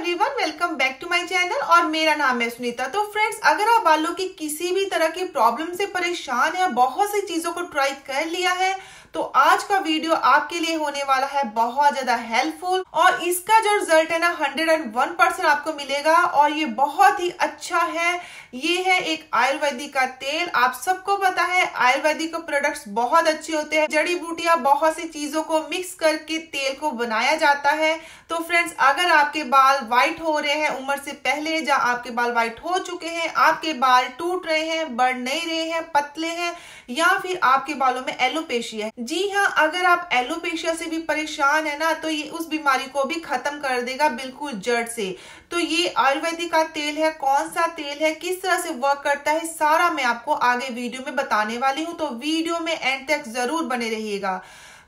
Everyone welcome back to my channel और मेरा नाम है सुनीता। तो फ्रेंड्स अगर आप बालों की किसी भी तरह की प्रॉब्लम से परेशान है बहुत सी चीज़ों को ट्राई कर लिया है तो आज का वीडियो आपके लिए होने वाला है बहुत ज़्यादा हेल्पफुल और इसका जो रिज़ल्ट है ना हंड्रेड एंड वन परसेंट आपको मिलेगा और ये बहुत ही अच्छा है। ये है एक आयुर्वेदिक का तेल। आप सबको पता है आयुर्वेदिक प्रोडक्ट्स बहुत अच्छे होते हैं। जड़ी बूटियाँ बहुत सी चीज़ों को मिक्स करके तेल को बनाया जाता है। तो फ्रेंड्स अगर आपके बाल व्हाइट हो रहे हैं, उम्र से पहले या आपके बाल व्हाइट हो चुके हैं, आपके बाल टूट रहे हैं बढ़ नहीं रहे हैं, पतले हैं, या फिर आपके बालों में एलोपेशिया है जी हाँ अगर आप एलोपेशिया से भी परेशान है ना तो ये उस बीमारी को भी खत्म कर देगा बिल्कुल जड़ से। तो ये आयुर्वेदिक का तेल है, कौन सा तेल है, किस तरह से वर्क करता है, सारा मैं आपको आगे वीडियो में बताने वाली हूँ। तो वीडियो में एंड तक ज़रूर बने रहिएगा।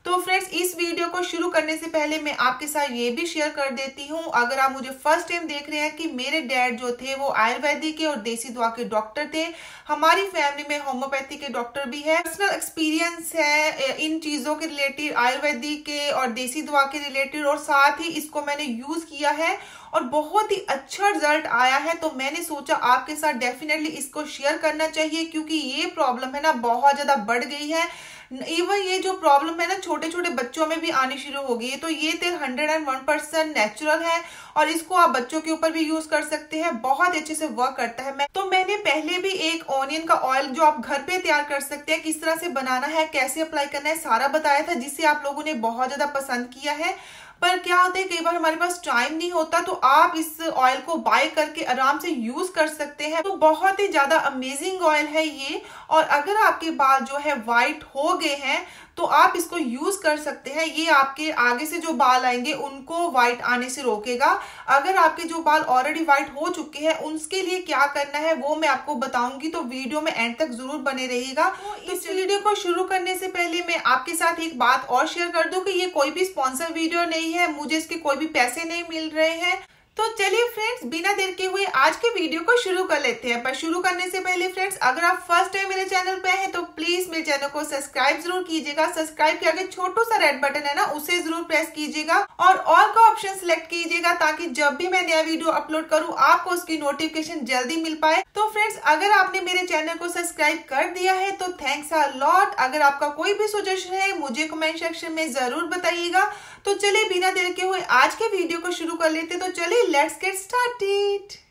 तो फ्रेंड्स, इस वीडियो को शुरू करने से पहले मैं आपके साथ ये भी शेयर कर देती हूँ। अगर आप मुझे फ़र्स्ट टाइम देख रहे हैं कि मेरे डैड जो थे, वो आयुर्वेदिक के और देसी दवा के डॉक्टर थे। हमारी फैमिली में होम्योपैथी के डॉक्टर भी है। पर्सनल एक्सपीरियंस है इन चीज़ों के रिलेटेड आयुर्वेदिक के और देसी दवा के रिलेटेड और साथ ही इसको मैंने यूज़ किया है और बहुत ही अच्छा रिज़ल्ट आया है। तो मैंने सोचा आपके साथ डेफिनेटली इसको शेयर करना चाहिए, क्योंकि ये प्रॉब्लम है ना, बहुत ज़्यादा बढ़ गई है। इवन ये जो प्रॉब्लम है ना छोटे छोटे बच्चों में भी आनी शुरू हो गई है। तो ये तेल hundred and one percent natural है और इसको आप बच्चों के ऊपर भी यूज़ कर सकते हैं। बहुत अच्छे से वर्क करता है। मैं तो मैंने पहले भी एक ऑनियन का ऑयल जो आप घर पे तैयार कर सकते हैं, किस तरह से बनाना है, कैसे अप्लाई करना है, सारा बताया था, जिसे आप लोगों ने बहुत ज़्यादा पसंद किया है। पर क्या होता है कई बार हमारे पास टाइम नहीं होता तो आप इस ऑयल को बाय करके आराम से यूज़ कर सकते हैं। तो बहुत ही ज़्यादा अमेजिंग ऑयल है ये। और अगर आपके बाल जो है व्हाइट हो गए हैं तो आप इसको यूज़ कर सकते हैं। ये आपके आगे से जो बाल आएँगे उनको व्हाइट आने से रोकेगा। अगर आपके जो बाल ऑलरेडी व्हाइट हो चुके हैं उसके लिए क्या करना है वो मैं आपको बताऊँगी। तो वीडियो में एंड तक ज़रूर बने रहेगा तो इस वीडियो को शुरू करने से पहले मैं आपके साथ एक बात और शेयर कर दूँ कि ये कोई भी स्पॉन्सर वीडियो नहीं है मुझे इसके कोई भी पैसे नहीं मिल रहे हैं। तो चलिए फ्रेंड्स बिना देर के हुए आज के वीडियो को शुरू कर लेते हैं। पर शुरू करने से पहले फ्रेंड्स अगर आप फ़र्स्ट टाइम मेरे चैनल पे हैं तो प्लीज़ मेरे चैनल को सब्सक्राइब ज़रूर कीजिएगा। सब्सक्राइब के आगे छोटू सा रेड बटन है ना, उसे ज़रूर प्रेस कीजिएगा। और ऑल का ऑप्शन सिलेक्ट कीजिएगा, ताकि जब भी मैं नया वीडियो अपलोड करूँ, आपको उसकी नोटिफिकेशन जल्दी मिल पाए। तो फ्रेंड्स अगर आपने मेरे चैनल को सब्सक्राइब कर दिया है तो थैंक्स आ लॉट अगर आपका कोई भी सुजेशन है, मुझे कमेंट सेक्शन में ज़रूर बताइएगा। तो चलिए, बिना देर के हुए आज के वीडियो को शुरू कर लेते तो चलिए लेट्स गेट स्टार्टेड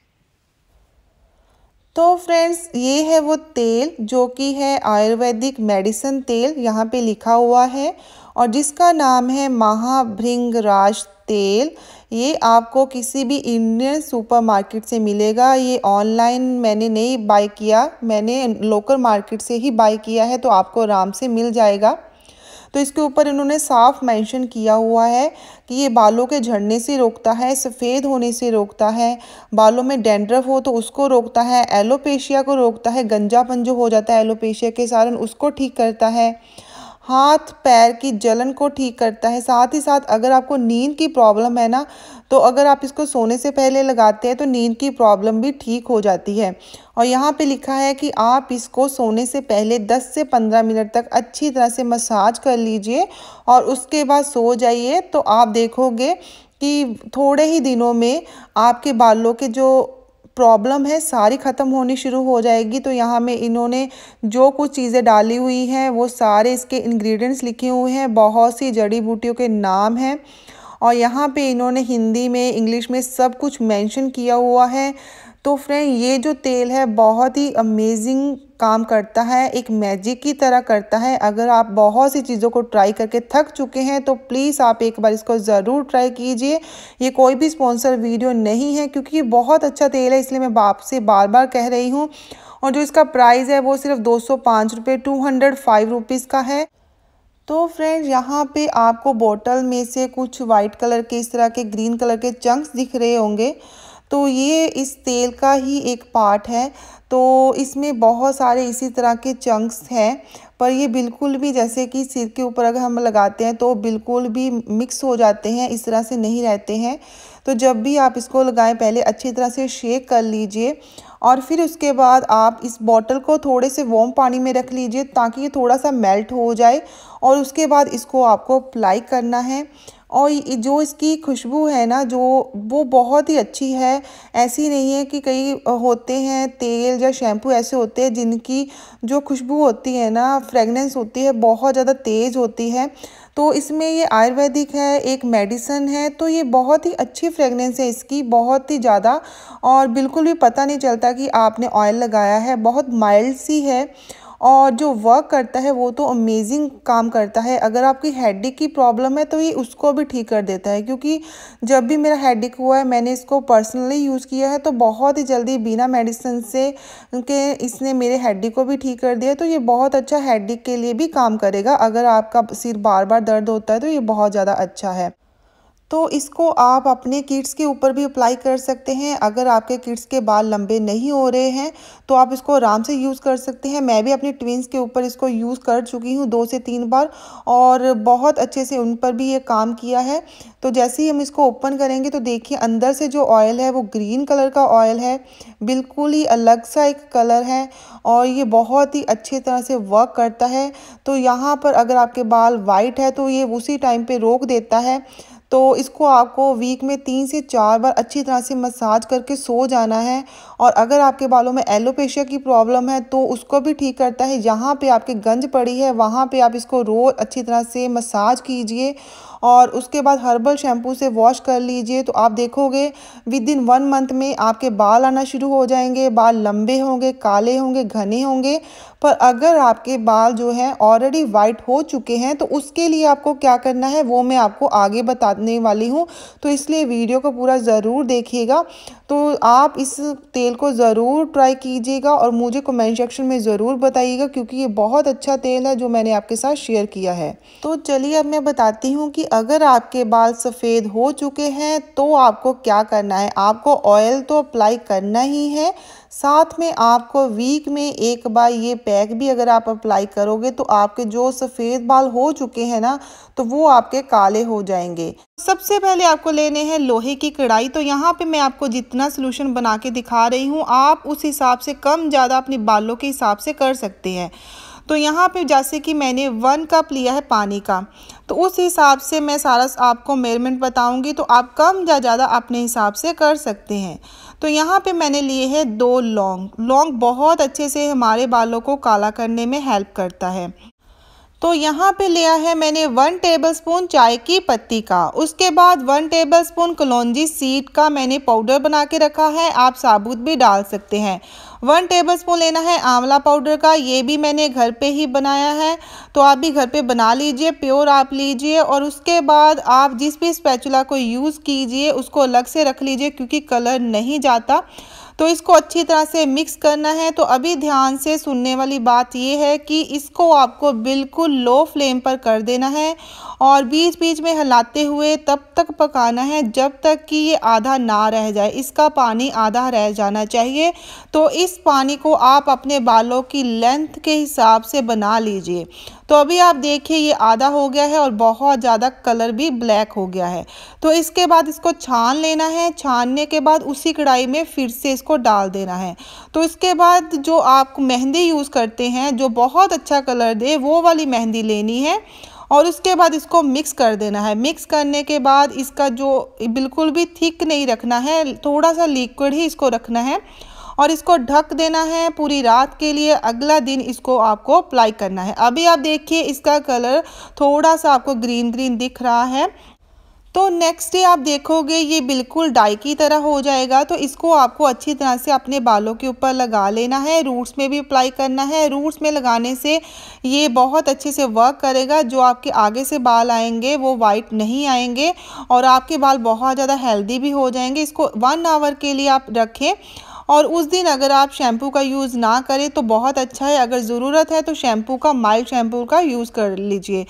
तो फ्रेंड्स, ये है वो तेल जो कि है आयुर्वेदिक मेडिसिन तेल, यहाँ पे लिखा हुआ है। और जिसका नाम है महाभृंगराज तेल, ये आपको किसी भी इंडियन सुपरमार्केट से मिलेगा। ये ऑनलाइन मैंने नहीं बाय किया, मैंने लोकल मार्केट से ही बाय किया है तो आपको आराम से मिल जाएगा। तो इसके ऊपर इन्होंने साफ़ मेंशन किया हुआ है कि ये बालों के झड़ने से रोकता है, सफ़ेद होने से रोकता है, बालों में डेंड्रफ हो तो उसको रोकता है, एलोपेशिया को रोकता है गंजापन जो हो जाता है एलोपेशिया के कारण, उसको ठीक करता है। हाथ, पैर की जलन को ठीक करता है। साथ ही साथ अगर आपको नींद की प्रॉब्लम है ना तो अगर आप इसको सोने से पहले लगाते हैं तो नींद की प्रॉब्लम भी ठीक हो जाती है। और यहाँ पे लिखा है कि आप इसको सोने से पहले 10 से 15 मिनट तक अच्छी तरह से मसाज कर लीजिए और उसके बाद सो जाइए। तो आप देखोगे कि थोड़े ही दिनों में आपके बालों के जो प्रॉब्लम है, सारी ख़त्म होनी शुरू हो जाएगी तो यहाँ में इन्होंने जो कुछ चीज़ें डाली हुई हैं, वो सारे इसके इंग्रेडिएंट्स लिखे हुए हैं, बहुत सी जड़ी बूटियों के नाम हैं, और यहाँ पे इन्होंने हिंदी में, इंग्लिश में सब कुछ मेंशन किया हुआ है। तो फ्रेंड, ये जो तेल है, बहुत ही अमेजिंग काम करता है, एक मैजिक की तरह करता है। अगर आप बहुत सी चीज़ों को ट्राई करके थक चुके हैं तो प्लीज़ आप एक बार इसको ज़रूर ट्राई कीजिए। ये कोई भी स्पॉन्सर वीडियो नहीं है, क्योंकि ये बहुत अच्छा तेल है, इसलिए मैं बाप से बार बार कह रही हूँ। और जो इसका प्राइस है, वो सिर्फ़ दो सौ पाँच रुपये टू हंड्रेड फाइव रुपीज़ का है। तो फ्रेंड्स यहाँ पे आपको बोतल में से कुछ वाइट कलर के, इस तरह के ग्रीन कलर के चंक्स दिख रहे होंगे। तो ये इस तेल का ही एक पार्ट है। तो इसमें बहुत सारे इसी तरह के चंक्स हैं, पर ये बिल्कुल भी जैसे कि सिर के ऊपर अगर हम लगाते हैं तो बिल्कुल भी मिक्स हो जाते हैं, इस तरह से नहीं रहते हैं। तो जब भी आप इसको लगाएँ, पहले अच्छी तरह से शेक कर लीजिए और फिर उसके बाद आप इस बॉटल को थोड़े से वॉम पानी में रख लीजिए ताकि ये थोड़ा सा मेल्ट हो जाए और उसके बाद इसको आपको अप्लाई करना है। और जो इसकी खुशबू है ना, जो, वो बहुत ही अच्छी है। ऐसी नहीं है कि कई होते हैं तेल या शैम्पू ऐसे होते हैं जिनकी जो खुशबू होती है ना, फ्रेगनेंस होती है, बहुत ज़्यादा तेज़ होती है। तो इसमें ये आयुर्वेदिक है, एक मेडिसन है तो ये बहुत ही अच्छी फ्रेगनेंस है इसकी, बहुत ही ज़्यादा। और बिल्कुल भी पता नहीं चलता कि आपने ऑयल लगाया है, बहुत माइल्ड सी है। और जो वर्क करता है, वो तो अमेजिंग काम करता है। अगर आपकी हेडेक की प्रॉब्लम है तो ये उसको भी ठीक कर देता है। क्योंकि जब भी मेरा हेडेक हुआ है, मैंने इसको पर्सनली यूज़ किया है तो बहुत ही जल्दी बिना मेडिसिन से के इसने मेरे हेडेक को भी ठीक कर दिया तो ये बहुत अच्छा हेडेक के लिए भी काम करेगा। अगर आपका सिर बार बार दर्द होता है तो ये बहुत ज़्यादा अच्छा है। तो इसको आप अपने किड्स के ऊपर भी अप्लाई कर सकते हैं। अगर आपके किड्स के बाल लंबे नहीं हो रहे हैं तो आप इसको आराम से यूज़ कर सकते हैं। मैं भी अपने ट्विंस के ऊपर इसको यूज़ कर चुकी हूँ दो से तीन बार और बहुत अच्छे से उन पर भी ये काम किया है। तो जैसे ही हम इसको ओपन करेंगे तो देखिए अंदर से जो ऑयल है, वो ग्रीन कलर का ऑयल है। बिल्कुल ही अलग सा एक कलर है और ये बहुत ही अच्छी तरह से वर्क करता है। तो यहाँ पर अगर आपके बाल वाइट है तो ये उसी टाइम पर रोक देता है। तो इसको आपको वीक में तीन से चार बार अच्छी तरह से मसाज करके सो जाना है। और अगर आपके बालों में एलोपेशिया की प्रॉब्लम है तो उसको भी ठीक करता है। जहाँ पे आपके गंज पड़ी है, वहाँ पे आप इसको रोज़ अच्छी तरह से मसाज कीजिए। और उसके बाद हर्बल शैम्पू से वॉश कर लीजिए। तो आप देखोगे विद इन वन मंथ में आपके बाल आना शुरू हो जाएँगे। बाल लंबे होंगे, काले होंगे, घने होंगे। पर अगर आपके बाल जो हैं ऑलरेडी वाइट हो चुके हैं तो उसके लिए आपको क्या करना है, वो मैं आपको आगे बताने वाली हूँ। तो इसलिए वीडियो को पूरा ज़रूर देखिएगा। तो आप इस तेल को ज़रूर ट्राई कीजिएगा और मुझे कमेंट सेक्शन में ज़रूर बताइएगा क्योंकि ये बहुत अच्छा तेल है जो मैंने आपके साथ शेयर किया है। तो चलिए अब मैं बताती हूँ कि अगर आपके बाल सफ़ेद हो चुके हैं तो आपको क्या करना है? आपको ऑयल तो अप्लाई करना ही है साथ में आपको वीक में एक बार ये पैक भी अगर आप अप्लाई करोगे तो आपके जो सफ़ेद बाल हो चुके हैं ना तो वो आपके काले हो जाएँगे। सबसे पहले आपको लेने हैं लोहे की कढ़ाई। तो यहाँ पे मैं आपको जितना सोल्यूशन बना के दिखा रही हूँ, आप उस हिसाब से कम ज़्यादा अपने बालों के हिसाब से कर सकते हैं। तो यहाँ पे जैसे कि मैंने वन कप लिया है पानी का तो उस हिसाब से मैं सारा आपको मेज़रमेंट बताऊँगी तो आप कम या ज़्यादा अपने हिसाब से कर सकते हैं। तो यहाँ पे मैंने लिए हैं दो लौंग। लौंग बहुत अच्छे से हमारे बालों को काला करने में हेल्प करता है। तो यहाँ पे लिया है मैंने वन टेबलस्पून चाय की पत्ती का। उसके बाद वन टेबलस्पून कलौजी सीड का मैंने पाउडर बना के रखा है। आप साबुत भी डाल सकते हैं। वन टेबलस्पून लेना है आंवला पाउडर का। ये भी मैंने घर पे ही बनाया है। तो आप भी घर पे बना लीजिए, प्योर आप लीजिए और उसके बाद आप जिस भी स्पैचुला को यूज़ कीजिए, उसको अलग से रख लीजिए क्योंकि कलर नहीं जाता। तो इसको अच्छी तरह से मिक्स करना है। तो अभी ध्यान से सुनने वाली बात यह है कि इसको आपको बिल्कुल लो फ्लेम पर कर देना है और बीच बीच में हिलाते हुए तब तक पकाना है जब तक कि ये आधा ना रह जाए। इसका पानी आधा रह जाना चाहिए। तो इस पानी को आप अपने बालों की लेंथ के हिसाब से बना लीजिए। तो अभी आप देखिए, ये आधा हो गया है और बहुत ज़्यादा कलर भी ब्लैक हो गया है। तो इसके बाद इसको छान लेना है। छानने के बाद उसी कढ़ाई में फिर से इसको डाल देना है। तो इसके बाद जो आप मेहंदी यूज़ करते हैं, जो बहुत अच्छा कलर दे, वो वाली मेहंदी लेनी है और उसके बाद इसको मिक्स कर देना है। मिक्स करने के बाद इसका जो बिल्कुल भी थिक नहीं रखना है, थोड़ा सा लिक्विड ही इसको रखना है। और इसको ढक देना है पूरी रात के लिए। अगला दिन इसको आपको अप्लाई करना है। अभी आप देखिए इसका कलर थोड़ा सा आपको ग्रीन ग्रीन दिख रहा है। तो नेक्स्ट डे आप देखोगे ये बिल्कुल डाई की तरह हो जाएगा। तो इसको आपको अच्छी तरह से अपने बालों के ऊपर लगा लेना है। रूट्स में भी अप्लाई करना है। रूट्स में लगाने से ये बहुत अच्छे से वर्क करेगा। जो आपके आगे से बाल आएँगे, वो वाइट नहीं आएँगे और आपके बाल बहुत ज़्यादा हेल्दी भी हो जाएँगे। इसको वन आवर के लिए आप रखें। और उस दिन अगर आप शैम्पू का यूज़ ना करें तो बहुत अच्छा है। अगर ज़रूरत है तो शैम्पू का, माइल्ड शैम्पू का यूज़ कर लीजिए।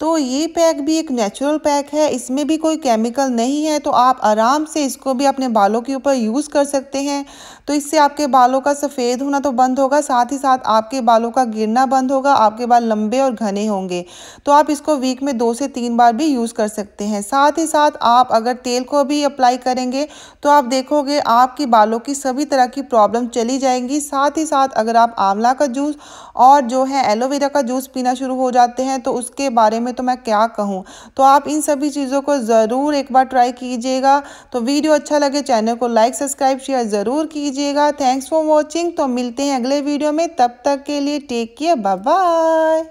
तो ये पैक भी एक नेचुरल पैक है, इसमें भी कोई केमिकल नहीं है तो आप आराम से इसको भी अपने बालों के ऊपर यूज़ कर सकते हैं। तो इससे आपके बालों का सफ़ेद होना तो बंद होगा, साथ ही साथ आपके बालों का गिरना बंद होगा, आपके बाल लंबे और घने होंगे। तो आप इसको वीक में दो से तीन बार भी यूज़ कर सकते हैं। साथ ही साथ आप अगर तेल को भी अप्लाई करेंगे तो आप देखोगे आपके बालों की सभी तरह की प्रॉब्लम चली जाएँगी। साथ ही साथ अगर आप आंवला का जूस और जो है एलोवेरा का जूस पीना शुरू हो जाते हैं तो उसके बारे में तो मैं क्या कहूँ? तो आप इन सभी चीज़ों को ज़रूर एक बार ट्राई कीजिएगा। तो वीडियो अच्छा लगे चैनल को लाइक, सब्सक्राइब, शेयर ज़रूर कीजिएगा। Thanks for watching. तो मिलते हैं अगले वीडियो में। तब तक के लिए टेक केयर। बाय